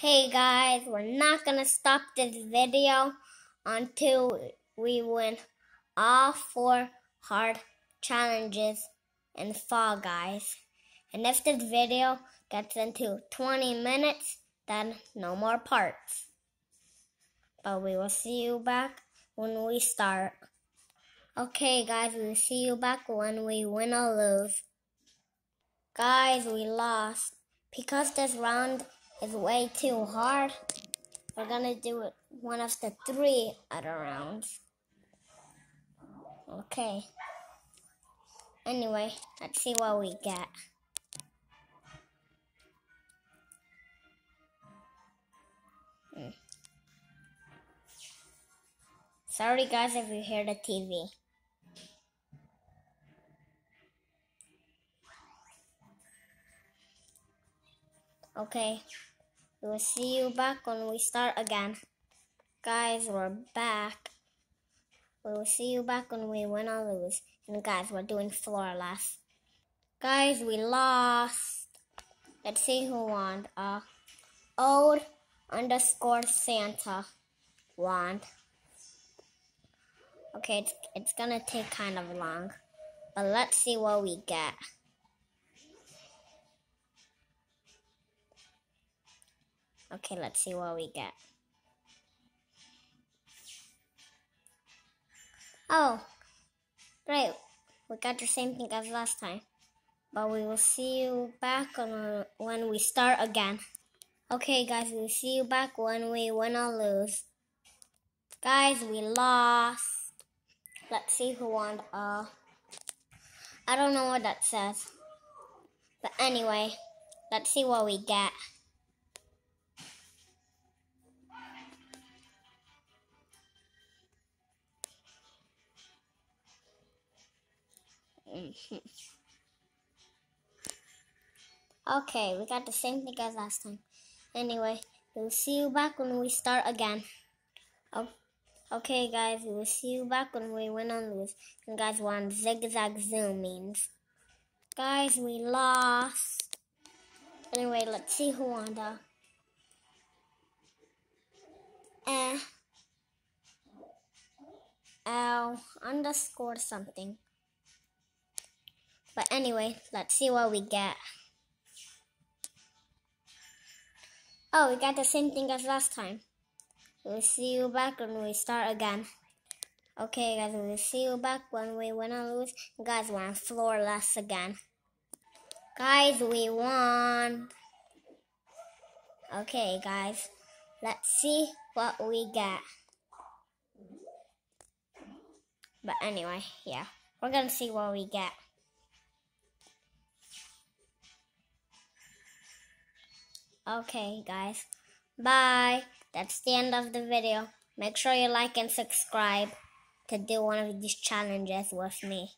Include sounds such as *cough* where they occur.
Hey guys, we're not gonna stop this video until we win all four hard challenges in Fall Guys. And if this video gets into 20 minutes, then no more parts. But we will see you back when we start. Okay guys, we'll see you back when we win or lose. Guys, we lost. Because this round is way too hard. We're gonna do it one of the three other rounds. Okay. Anyway, let's see what we get. Hmm. Sorry guys if you hear the TV. Okay. We'll see you back when we start again. Guys, we're back. We'll see you back when we win or lose. And guys, we're doing floor flawless. Guys, we lost. Let's see who won. Uh, old underscore Santa won. Okay, it's, it's gonna take kind of long. But let's see what we get. Okay, let's see what we get. Oh, great. We got the same thing as last time. But we will see you back on when we start again. Okay, guys, we'll see you back when we win or lose. Guys, we lost. Let's see who won. Uh, I don't know what that says. But anyway, let's see what we get. *laughs* okay, we got the same thing as last time. Anyway, we'll see you back when we start again. Oh, okay, guys, we'll see you back when we win or lose. And guys, we're zigzag zoom means. Guys, we lost. Anyway, let's see who won though. Eh. Underscore something. But anyway, let's see what we get. Oh, we got the same thing as last time. We'll see you back when we start again. Okay, guys, we'll see you back when we win or lose. Guys, we're on flawless again. Guys, we won. Okay, guys, let's see what we get. But anyway, yeah, we're gonna see what we get. Okay, guys. Bye. That's the end of the video. Make sure you like and subscribe to do one of these challenges with me.